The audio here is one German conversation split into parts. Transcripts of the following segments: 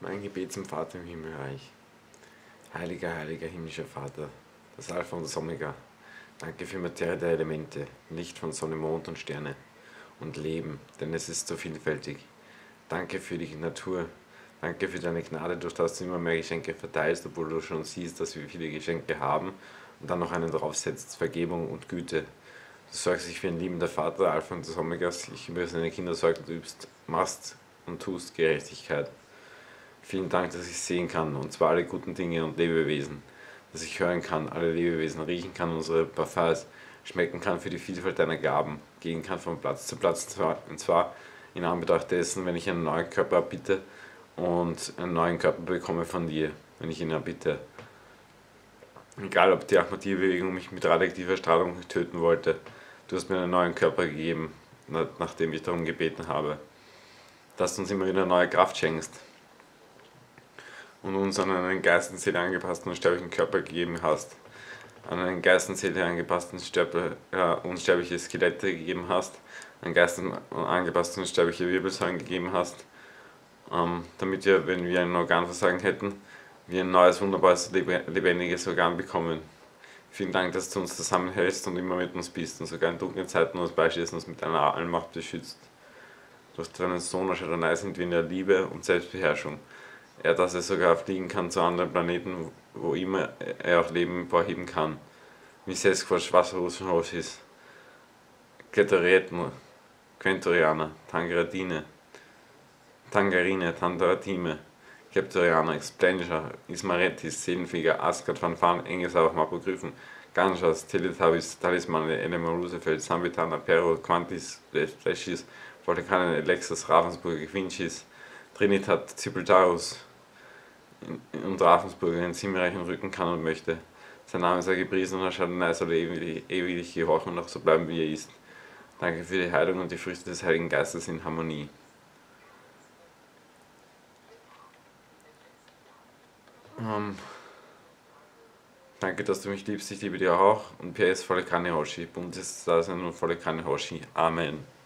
Mein Gebet zum Vater im Himmelreich. Heiliger, heiliger himmlischer Vater, das Alpha und das Omega. Danke für Materie der Elemente, Licht von Sonne, Mond und Sterne und Leben, denn es ist so vielfältig. Danke für die Natur. Danke für deine Gnade, durch das du immer mehr Geschenke verteilst, obwohl du schon siehst, dass wir viele Geschenke haben und dann noch einen draufsetzt, Vergebung und Güte. Du sorgst dich wie ein liebender Vater, Alpha und des Omegas. Ich über seine Kinder sorge, du übst, machst und tust Gerechtigkeit. Vielen Dank, dass ich sehen kann, und zwar alle guten Dinge und Lebewesen. Dass ich hören kann, alle Lebewesen riechen kann, unsere Parfums schmecken kann für die Vielfalt deiner Gaben, gehen kann von Platz zu Platz, und zwar in Anbetracht dessen, wenn ich einen neuen Körper erbitte und einen neuen Körper bekomme von dir, wenn ich ihn erbitte. Egal, ob die Ahmadiyya-Bewegung mich mit radioaktiver Strahlung töten wollte, du hast mir einen neuen Körper gegeben, nachdem ich darum gebeten habe. Dass du uns immer wieder neue Kraft schenkst und uns an einen Geist und Seele angepassten und sterblichen Körper gegeben hast, an einen Geist und Seele angepassten äh, unsterbliche Skelette gegeben hast, einen Geist und angepassten sterbliche Wirbelsäulen gegeben hast, ähm, damit wir, wenn wir ein Organversagen hätten, wir ein neues, wunderbares, lebendiges Organ bekommen. Vielen Dank, dass du uns zusammenhältst und immer mit uns bist und sogar in dunklen Zeiten uns beistehst und uns mit deiner Allmacht beschützt. Durch deinen Sohn Adonai sind wir in der Liebe und Selbstbeherrschung er, dass er sogar fliegen kann zu anderen Planeten, wo immer er auch Leben vorheben kann. Wie Sasquatch, Wasserrosenhosis, Kletorieten, Quentorianer, Tangeradine, Tangarine, Tantaratime, Kleptorianer, Explancher, Ismaretis, Seelenfeger, Asgard, Fanfan, Engesauer, Mapogryphen, Ganschas, Teletubbies, Talisman, Elemer Roosevelt, Sambitana, Perro, Quantis, Flashis, Volkanen, Alexas, Ravensburg, Quinchis, Trinitat, Zipultarus, und Ravensburg einen sinnreichen Rücken kann und möchte. Sein Name sei gepriesen und er Adonai soll ewig, ewig gehorchen und auch so bleiben, wie er ist. Danke für die Heilung und die Früchte des Heiligen Geistes in Harmonie. Ähm, danke, dass du mich liebst, ich liebe dich auch. Und PS volle Kanne Hoshi, Bundesdasein und volle Kanne Hoshi. Amen.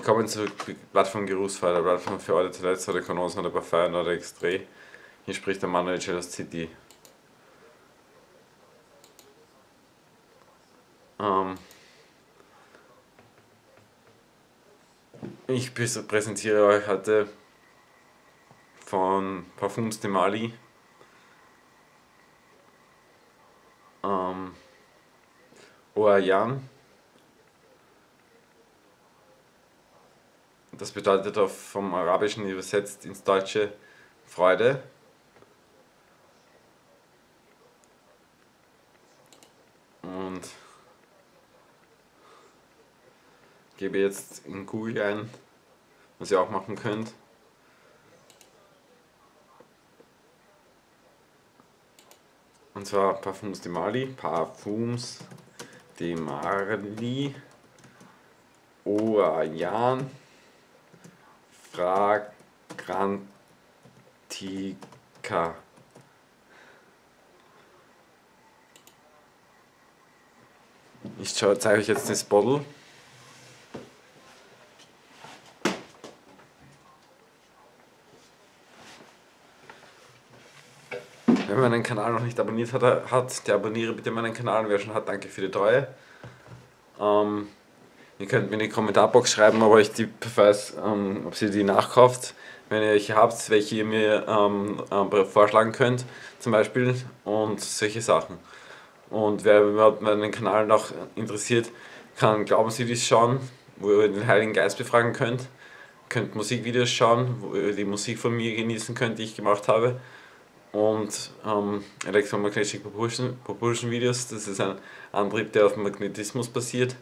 Willkommen zur Plattform Geruchsfeier, der Plattform für alle zuletzt oder Konosen oder Parfum oder Extré. Hier spricht der Manuel Cellos City. Ähm ich präsentiere euch heute von Parfums de Mali. Ähm, Oayan. Das bedeutet auf vom Arabischen übersetzt ins Deutsche Freude. Und gebe jetzt in Google ein, was ihr auch machen könnt. Und zwar Parfums de Mali, Parfums de Mali, Oayan. Fragrantica. Ich zeige euch jetzt das Bottle. Wenn man meinen Kanal noch nicht abonniert hat, hat, der abonniere bitte meinen Kanal. Wer schon hat, danke für die Treue. Ähm, Ihr könnt mir in die Kommentarbox schreiben, ob euch die weiß, ähm, ob ihr die nachkauft. Wenn ihr welche habt, welche ihr mir ähm, äh, vorschlagen könnt, zum Beispiel, und solche Sachen. Und wer meinen Kanal noch interessiert, kann Glaubensvideos schauen, wo ihr den Heiligen Geist befragen könnt. Könnt Musikvideos schauen, wo ihr die Musik von mir genießen könnt, die ich gemacht habe. Und ähm, Electromagnetic Propulsion, Propulsion Videos, das ist ein Antrieb, der auf Magnetismus basiert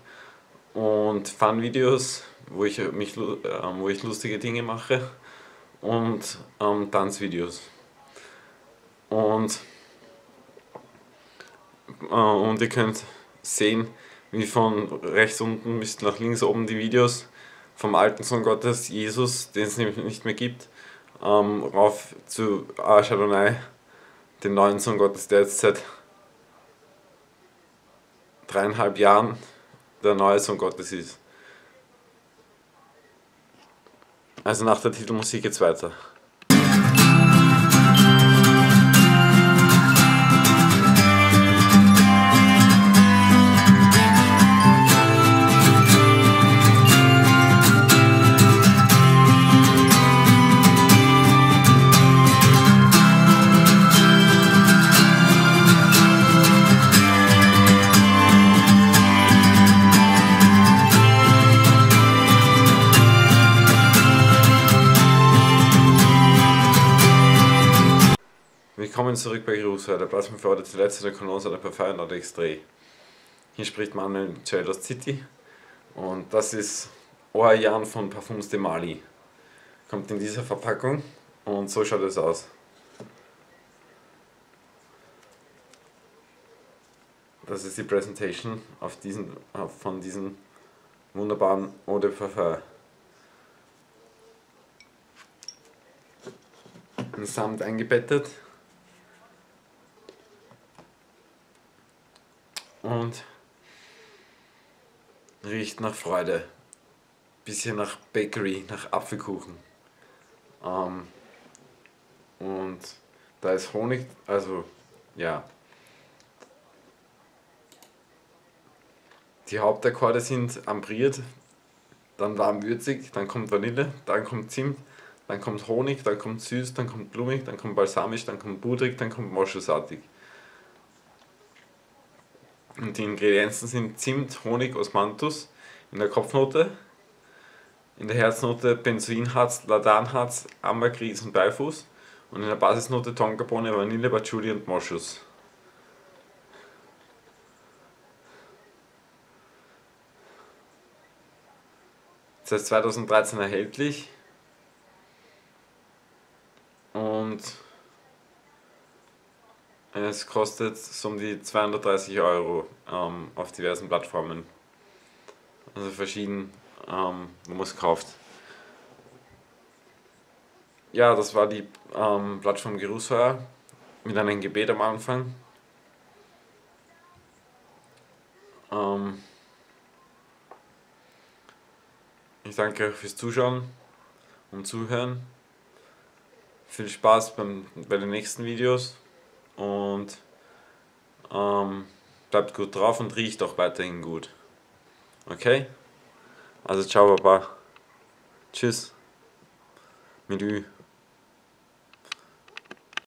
und Fun-Videos, wo, ich äh, wo ich lustige Dinge mache und ähm, Tanzvideos. Und, äh, und ihr könnt sehen, wie von rechts unten bis nach links oben die Videos vom alten Sohn Gottes, Jesus, den es nämlich nicht mehr gibt, ähm, rauf zu Ashadonai, den neuen Sohn Gottes, der jetzt seit dreieinhalb Jahren der neue Sohn Gottes ist. Also nach der Titelmusik geht's weiter. Zurück bei Jerusalem, der Platz für heute zuletzt der Kolonne der Parfum oder Extrait. Hier spricht Manuel Celos City und das ist Oayan von Parfums de Mali. Kommt in dieser Verpackung und so schaut es aus. Das ist die Präsentation auf diesen, von diesem wunderbaren Eau de Parfum. In Samt eingebettet. Und riecht nach Freude. Bisschen nach Bakery, nach Apfelkuchen. Ähm, und da ist Honig, also ja. Die Hauptakkorde sind ambriert, dann warm würzig, dann kommt Vanille, dann kommt Zimt, dann kommt Honig, dann kommt süß, dann kommt blumig, dann kommt balsamisch, dann kommt pudrig, dann kommt moschusartig. Und die Ingredienzen sind Zimt, Honig, Osmanthus in der Kopfnote, in der Herznote Benzoinharz, Ladanharz, Ambergris und Beifuß und in der Basisnote Tonkabohne, Vanille, Patchouli und Moschus. Seit 2013 erhältlich und es kostet so um die 230 Euro ähm, auf diversen Plattformen. Also verschieden, ähm, wo man es kauft. Ja, das war die ähm, Plattform Gerusfeuer mit einem Gebet am Anfang. Ähm, ich danke euch fürs Zuschauen und Zuhören. Viel Spaß beim, bei den nächsten Videos und ähm, bleibt gut drauf und riecht auch weiterhin gut. Okay? Also ciao Baba. Tschüss. Mit.